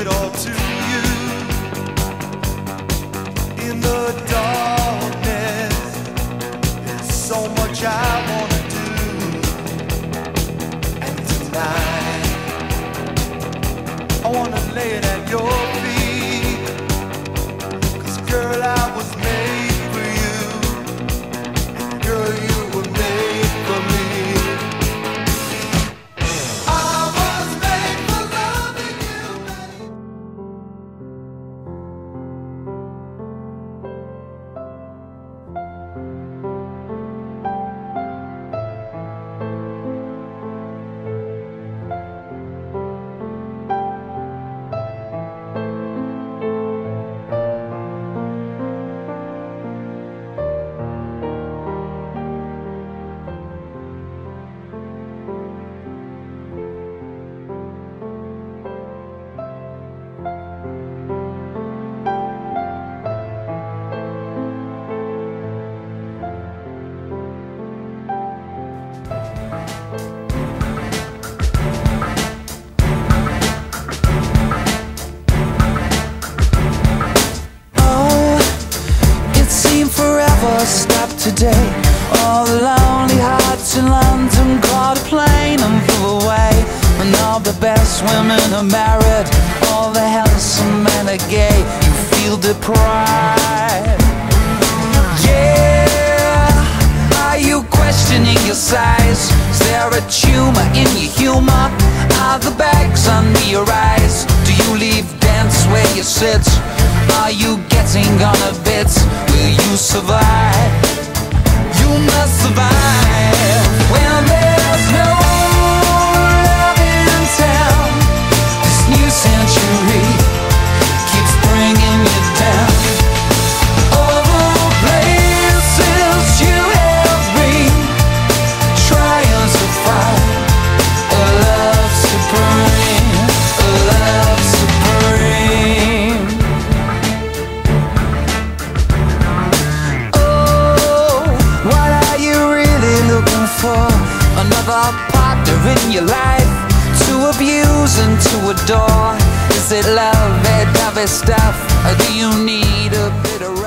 it all to you. In the darkness, there's so much I wanna do. And tonight, I wanna lay it at your feet. Today. All the lonely hearts in London caught a plane and flew away. And all the best women are married, all the handsome men are gay. You feel deprived. Yeah, are you questioning your size? Is there a tumor in your humor? Are the bags under your eyes? Do you leave dance where you sit? Are you getting on a bit? Will you survive? You must survive Another partner in your life. To abuse and to adore? Is it love, that other stuff, or do you need a bit of